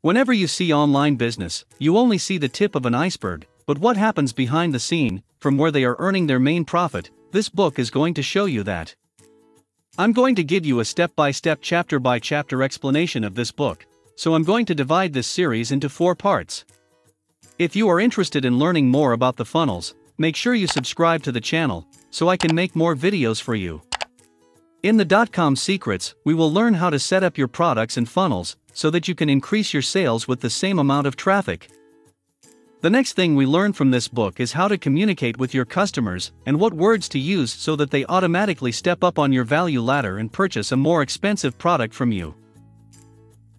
Whenever you see online business, you only see the tip of an iceberg, but what happens behind the scene, from where they are earning their main profit, this book is going to show you that. I'm going to give you a step by step, chapter by chapter explanation of this book, so I'm going to divide this series into four parts. If you are interested in learning more about the funnels, make sure you subscribe to the channel so I can make more videos for you. In the dot-com secrets, we will learn how to set up your products and funnels so that you can increase your sales with the same amount of traffic. The next thing we learn from this book is how to communicate with your customers and what words to use so that they automatically step up on your value ladder and purchase a more expensive product from you.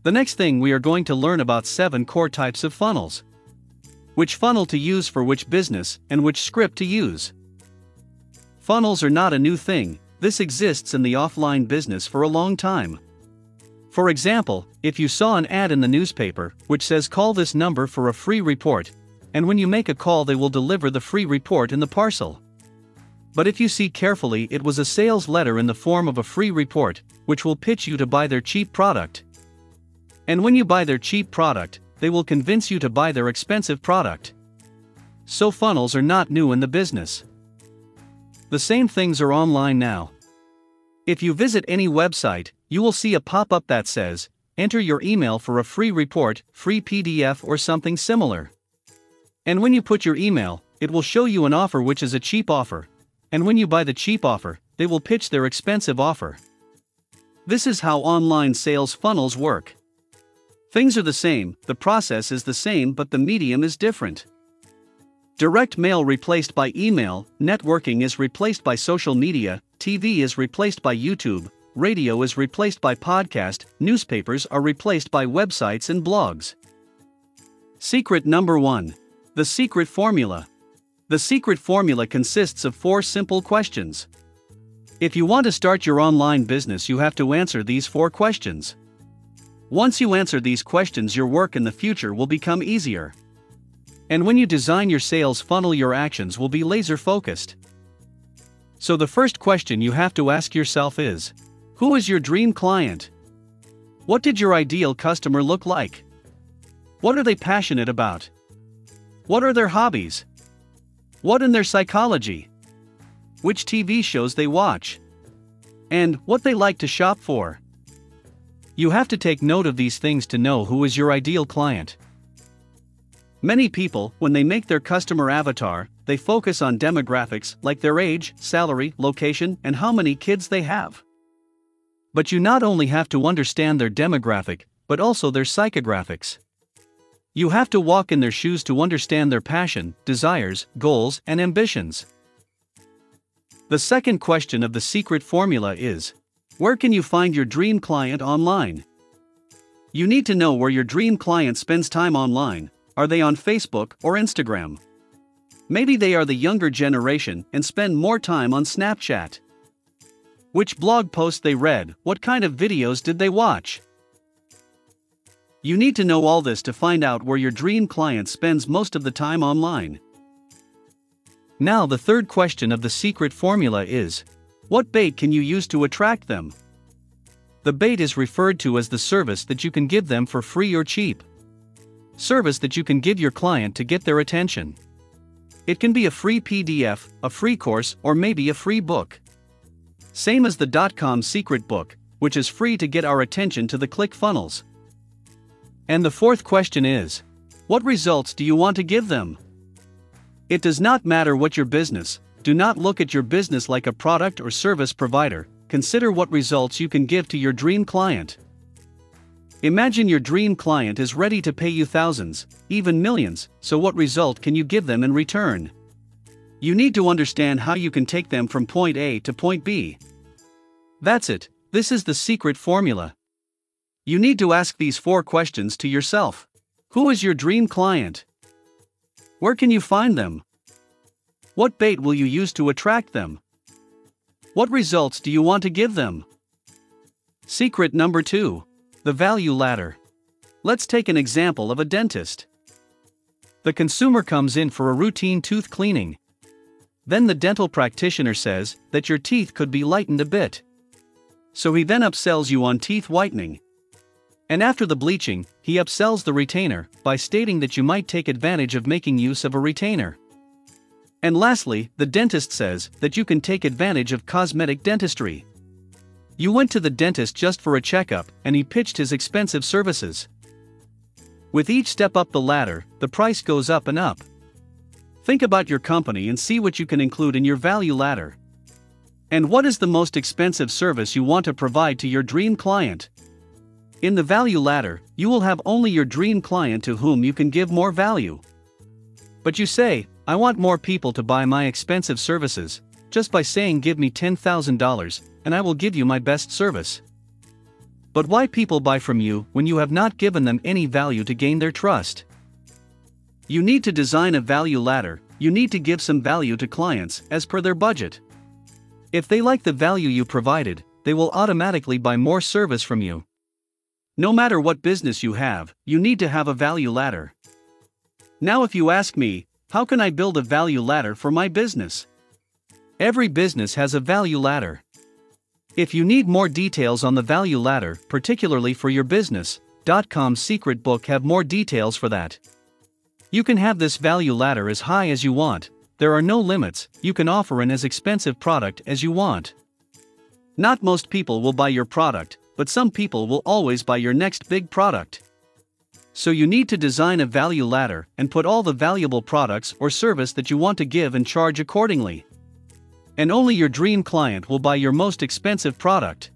The next thing we are going to learn about 7 core types of funnels. Which funnel to use for which business and which script to use. Funnels are not a new thing, this exists in the offline business for a long time. For example, if you saw an ad in the newspaper which says call this number for a free report, and when you make a call, they will deliver the free report in the parcel. But if you see carefully, it was a sales letter in the form of a free report, which will pitch you to buy their cheap product. And when you buy their cheap product, they will convince you to buy their expensive product. So funnels are not new in the business. The same things are online now. If you visit any website, you will see a pop up that says, Enter your email for a free report, free PDF, or something similar. And when you put your email, it will show you an offer which is a cheap offer. And when you buy the cheap offer, they will pitch their expensive offer. This is how online sales funnels work. Things are the same, the process is the same, but the medium is different. Direct mail replaced by email, networking is replaced by social media, TV is replaced by YouTube, radio is replaced by podcast, newspapers are replaced by websites and blogs. Secret number 1 The Secret Formula. The secret formula consists of four simple questions. If you want to start your online business, you have to answer these four questions. Once you answer these questions, your work in the future will become easier. And when you design your sales funnel, your actions will be laser focused. So, the first question you have to ask yourself is Who is your dream client? What did your ideal customer look like? What are they passionate about? What are their hobbies? What in their psychology? Which TV shows they watch? And what they like to shop for? You have to take note of these things to know who is your ideal client. Many people, when they make their customer avatar, they focus on demographics like their age, salary, location, and how many kids they have. But you not only have to understand their demographic, but also their psychographics. You have to walk in their shoes to understand their passion, desires, goals, and ambitions. The second question of the secret formula is Where can you find your dream client online? You need to know where your dream client spends time online, are they on Facebook or Instagram? Maybe they are the younger generation and spend more time on Snapchat. Which blog post they read, what kind of videos did they watch? You need to know all this to find out where your dream client spends most of the time online. Now, the third question of the secret formula is What bait can you use to attract them? The bait is referred to as the service that you can give them for free or cheap service that you can give your client to get their attention. It can be a free PDF, a free course, or maybe a free book. Same as the dot-com secret book, which is free to get our attention to the click funnels. And the fourth question is What results do you want to give them? It does not matter what your business, do not look at your business like a product or service provider, consider what results you can give to your dream client. Imagine your dream client is ready to pay you thousands, even millions, so what result can you give them in return? You need to understand how you can take them from point A to point B. That's it, this is the secret formula. You need to ask these four questions to yourself Who is your dream client? Where can you find them? What bait will you use to attract them? What results do you want to give them? Secret number two the value ladder. Let's take an example of a dentist. The consumer comes in for a routine tooth cleaning. Then the dental practitioner says that your teeth could be lightened a bit. So he then upsells you on teeth whitening. And after the bleaching, he upsells the retainer by stating that you might take advantage of making use of a retainer. And lastly, the dentist says that you can take advantage of cosmetic dentistry. You went to the dentist just for a checkup, and he pitched his expensive services. With each step up the ladder, the price goes up and up. Think about your company and see what you can include in your value ladder. And what is the most expensive service you want to provide to your dream client? In the value ladder, you will have only your dream client to whom you can give more value. But you say, I want more people to buy my expensive services, just by saying give me $10,000, and I will give you my best service. But why people buy from you when you have not given them any value to gain their trust? You need to design a value ladder, you need to give some value to clients as per their budget. If they like the value you provided, they will automatically buy more service from you. No matter what business you have, you need to have a value ladder. Now, if you ask me, how can I build a value ladder for my business? Every business has a value ladder. If you need more details on the value ladder, particularly for your business, .com's secret book have more details for that. You can have this value ladder as high as you want, there are no limits, you can offer an as expensive product as you want. Not most people will buy your product, but some people will always buy your next big product. So you need to design a value ladder and put all the valuable products or service that you want to give and charge accordingly. And only your dream client will buy your most expensive product.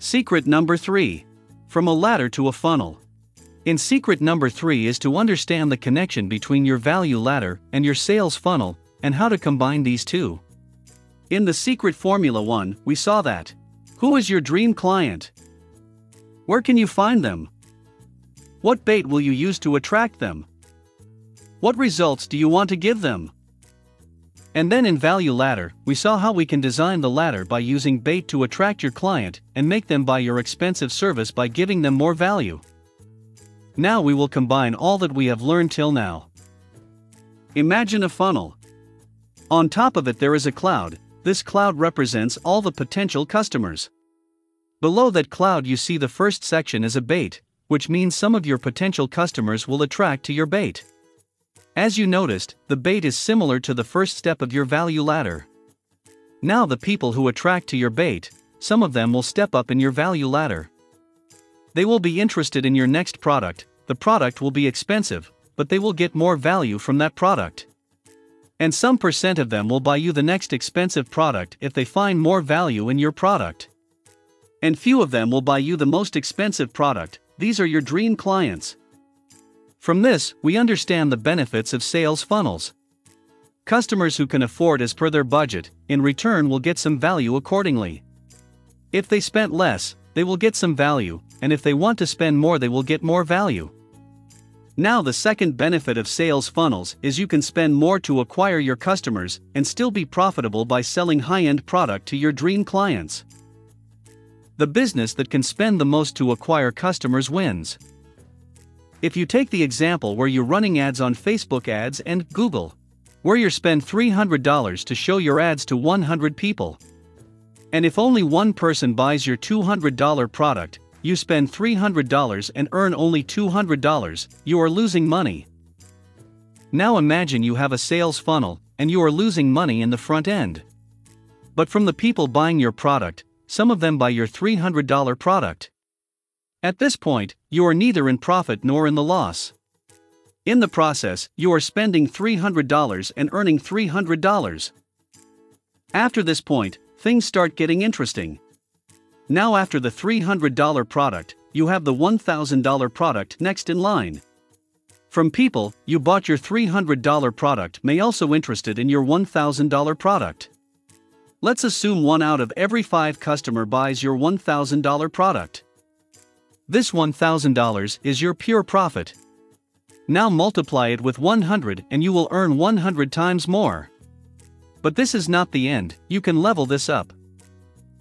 Secret number 3 From a ladder to a funnel. In secret number 3 is to understand the connection between your value ladder and your sales funnel and how to combine these two. In the secret formula 1, we saw that who is your dream client? Where can you find them? What bait will you use to attract them? What results do you want to give them? And then in Value Ladder, we saw how we can design the ladder by using bait to attract your client and make them buy your expensive service by giving them more value. Now we will combine all that we have learned till now. Imagine a funnel. On top of it, there is a cloud, this cloud represents all the potential customers. Below that cloud, you see the first section is a bait, which means some of your potential customers will attract to your bait. As you noticed, the bait is similar to the first step of your value ladder. Now, the people who attract to your bait, some of them will step up in your value ladder. They will be interested in your next product, the product will be expensive, but they will get more value from that product. And some percent of them will buy you the next expensive product if they find more value in your product. And few of them will buy you the most expensive product, these are your dream clients. From this, we understand the benefits of sales funnels. Customers who can afford as per their budget, in return, will get some value accordingly. If they spent less, they will get some value, and if they want to spend more, they will get more value. Now, the second benefit of sales funnels is you can spend more to acquire your customers and still be profitable by selling high end product to your dream clients. The business that can spend the most to acquire customers wins. If you take the example where you're running ads on Facebook ads and Google, where you spend $300 to show your ads to 100 people. And if only one person buys your $200 product, you spend $300 and earn only $200, you are losing money. Now imagine you have a sales funnel, and you are losing money in the front end. But from the people buying your product, some of them buy your $300 product. At this point, you are neither in profit nor in the loss. In the process, you are spending $300 and earning $300. After this point, things start getting interesting. Now, after the $300 product, you have the $1,000 product next in line. From people, you bought your $300 product may also interested in your $1,000 product. Let's assume one out of every five customer buys your $1,000 product. This $1,000 is your pure profit. Now multiply it with 100 and you will earn 100 times more. But this is not the end, you can level this up.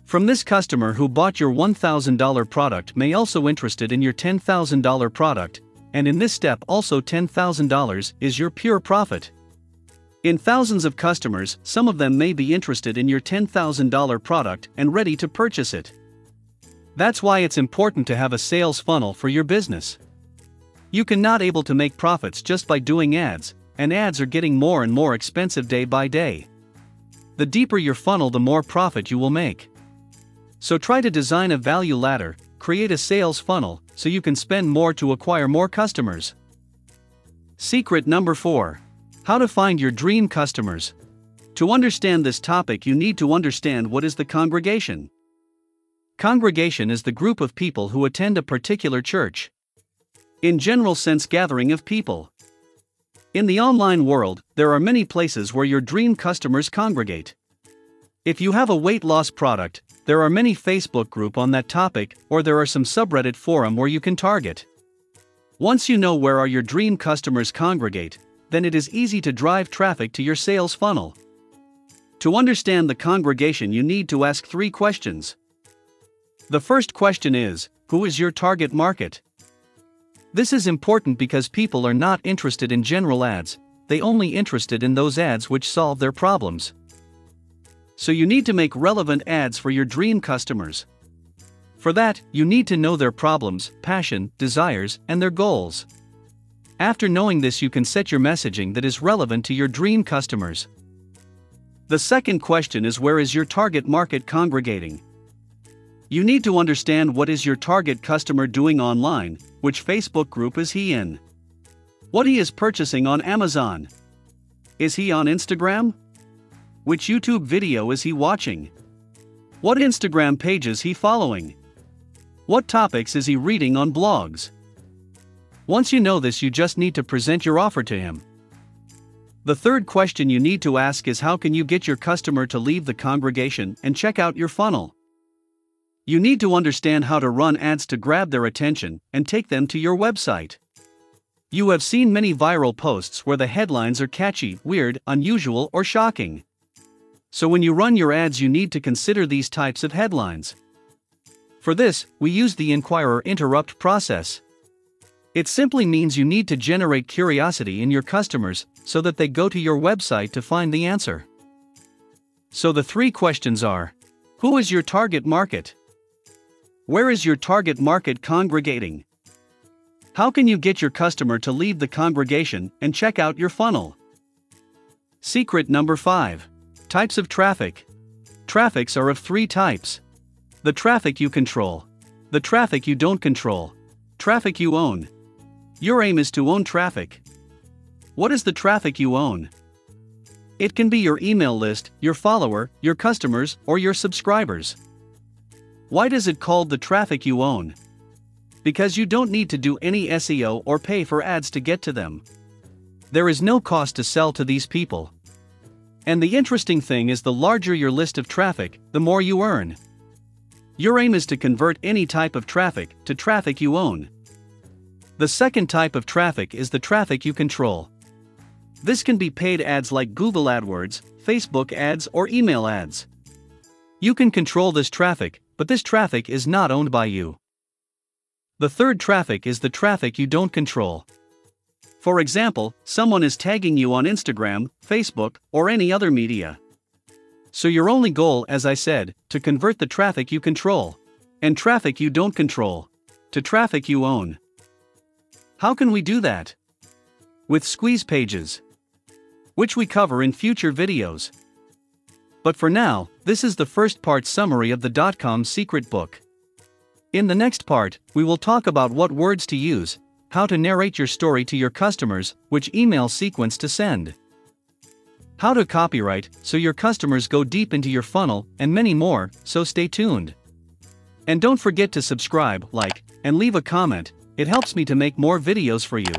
From this customer who bought your $1,000 product may also interested in your $10,000 product, and in this step also $10,000 is your pure profit. In thousands of customers, some of them may be interested in your $10,000 product and ready to purchase it. That's why it's important to have a sales funnel for your business. You cannot able to make profits just by doing ads, and ads are getting more and more expensive day by day. The deeper your funnel, the more profit you will make. So try to design a value ladder, create a sales funnel, so you can spend more to acquire more customers. Secret number 4 How to find your dream customers. To understand this topic, you need to understand what is the congregation. Congregation is the group of people who attend a particular church. In general sense gathering of people. In the online world, there are many places where your dream customers congregate. If you have a weight loss product, there are many Facebook group on that topic or there are some subreddit forum where you can target. Once you know where are your dream customers congregate, then it is easy to drive traffic to your sales funnel. To understand the congregation you need to ask 3 questions. The first question is, who is your target market? This is important because people are not interested in general ads, they only interested in those ads which solve their problems. So you need to make relevant ads for your dream customers. For that, you need to know their problems, passion, desires, and their goals. After knowing this, you can set your messaging that is relevant to your dream customers. The second question is where is your target market congregating? You need to understand what is your target customer doing online, which Facebook group is he in? What he is purchasing on Amazon? Is he on Instagram? Which YouTube video is he watching? What Instagram pages he following? What topics is he reading on blogs? Once you know this, you just need to present your offer to him. The third question you need to ask is how can you get your customer to leave the congregation and check out your funnel? You need to understand how to run ads to grab their attention and take them to your website. You have seen many viral posts where the headlines are catchy, weird, unusual, or shocking. So when you run your ads, you need to consider these types of headlines. For this, we use the inquirer interrupt process. It simply means you need to generate curiosity in your customers so that they go to your website to find the answer. So the three questions are Who is your target market? Where is your target market congregating? How can you get your customer to leave the congregation and check out your funnel? Secret number 5 Types of traffic. Traffics are of three types the traffic you control, the traffic you don't control, traffic you own. Your aim is to own traffic. What is the traffic you own? It can be your email list, your follower, your customers, or your subscribers. Why does it called the traffic you own? Because you don't need to do any SEO or pay for ads to get to them. There is no cost to sell to these people. And the interesting thing is the larger your list of traffic, the more you earn. Your aim is to convert any type of traffic to traffic you own. The second type of traffic is the traffic you control. This can be paid ads like Google AdWords, Facebook ads, or email ads. You can control this traffic, but this traffic is not owned by you. The third traffic is the traffic you don't control. For example, someone is tagging you on Instagram, Facebook, or any other media. So your only goal, as I said, to convert the traffic you control and traffic you don't control to traffic you own. How can we do that? With squeeze pages, which we cover in future videos. But for now, this is the first part summary of the dot-com secret book. In the next part, we will talk about what words to use, how to narrate your story to your customers, which email sequence to send, how to copyright so your customers go deep into your funnel, and many more, so stay tuned. And don't forget to subscribe, like, and leave a comment, it helps me to make more videos for you.